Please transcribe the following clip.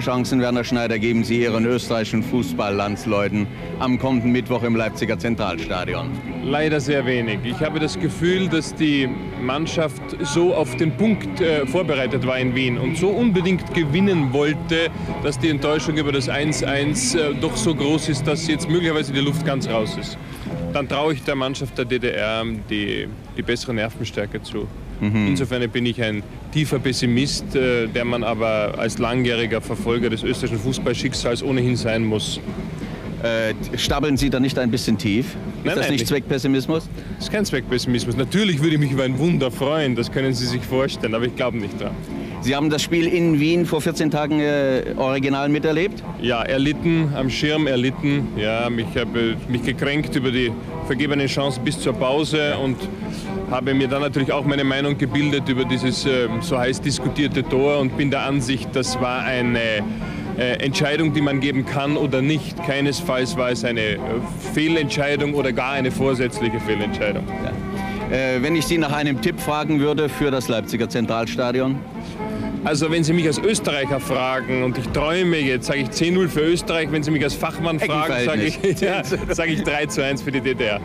Chancen, Werner Schneider, geben Sie Ihren österreichischen Fußballlandsleuten am kommenden Mittwoch im Leipziger Zentralstadion? Leider sehr wenig. Ich habe das Gefühl, dass die Mannschaft so auf den Punkt äh, vorbereitet war in Wien und so unbedingt gewinnen wollte, dass die Enttäuschung über das 1-1 äh, doch so groß ist, dass jetzt möglicherweise die Luft ganz raus ist. Dann traue ich der Mannschaft der DDR die, die bessere Nervenstärke zu. Mhm. Insofern bin ich ein tiefer Pessimist, äh, der man aber als langjähriger Verfolger des österreichischen Fußballschicksals ohnehin sein muss. Äh, stapeln Sie da nicht ein bisschen tief? Ist nein, das nein, nicht Zweckpessimismus? Das ist kein Zweckpessimismus. Natürlich würde ich mich über ein Wunder freuen, das können Sie sich vorstellen, aber ich glaube nicht dran. Sie haben das Spiel in Wien vor 14 Tagen äh, original miterlebt? Ja, erlitten, am Schirm erlitten. Ja, mich habe mich gekränkt über die vergebene Chance bis zur Pause und habe mir dann natürlich auch meine Meinung gebildet über dieses äh, so heiß diskutierte Tor und bin der Ansicht, das war eine äh, Entscheidung, die man geben kann oder nicht. Keinesfalls war es eine äh, Fehlentscheidung oder gar eine vorsätzliche Fehlentscheidung. Ja. Äh, wenn ich Sie nach einem Tipp fragen würde für das Leipziger Zentralstadion? Also wenn Sie mich als Österreicher fragen und ich träume jetzt, sage ich 10-0 für Österreich. Wenn Sie mich als Fachmann fragen, sage ich, ja, sag ich 3 zu 1 für die DDR.